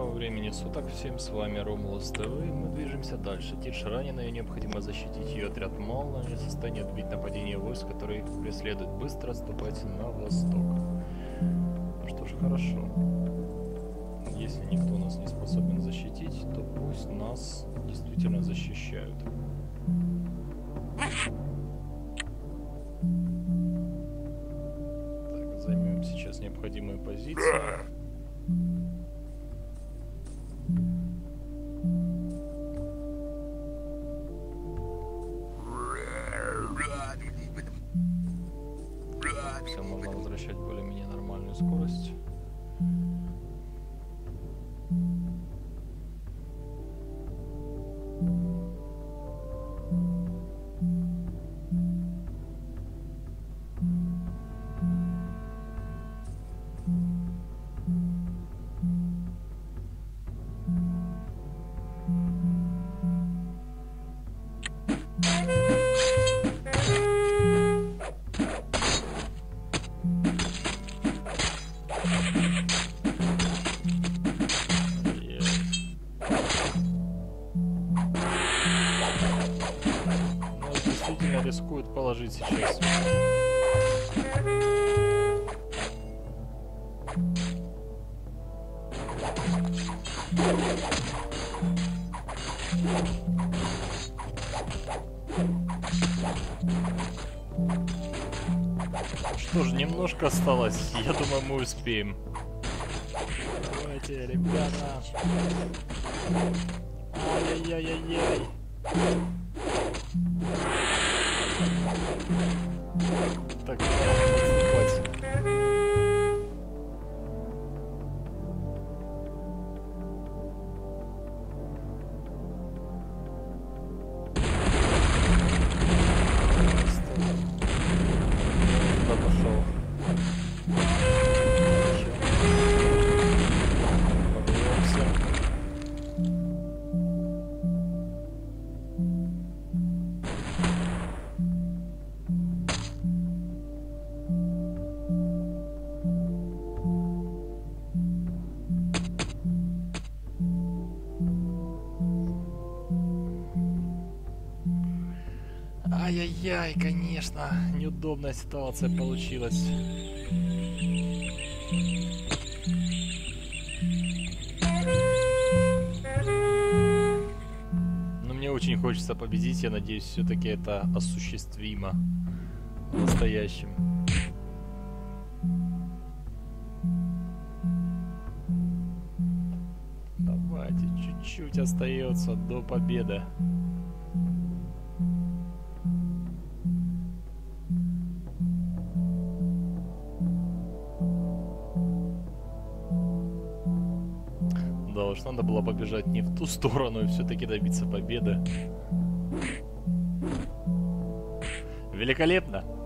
Доброго времени суток всем, с вами Ромулус ТВ, мы движемся дальше. Тиш ранена, и необходимо защитить ее отряд мало, не в состоянии отбить нападение войск, которые преследуют. Быстро отступайте на восток. Ну что ж, хорошо. Если никто нас не способен защитить, то пусть нас действительно защищают. Так, займем сейчас необходимые позиции. Все, можно возвращать более-менее нормальную скорость. Е. действительно рискует положить сейчас. Что ж, немножко осталось. Я думаю, мы успеем. Давайте, ребята. Ай-яй-яй-яй-яй. Так, Ай-яй-яй, конечно, неудобная ситуация получилась. Но мне очень хочется победить, я надеюсь, все-таки это осуществимо в настоящем. Давайте, чуть-чуть остается до победы. Да уж, надо было побежать не в ту сторону и все-таки добиться победы. Великолепно!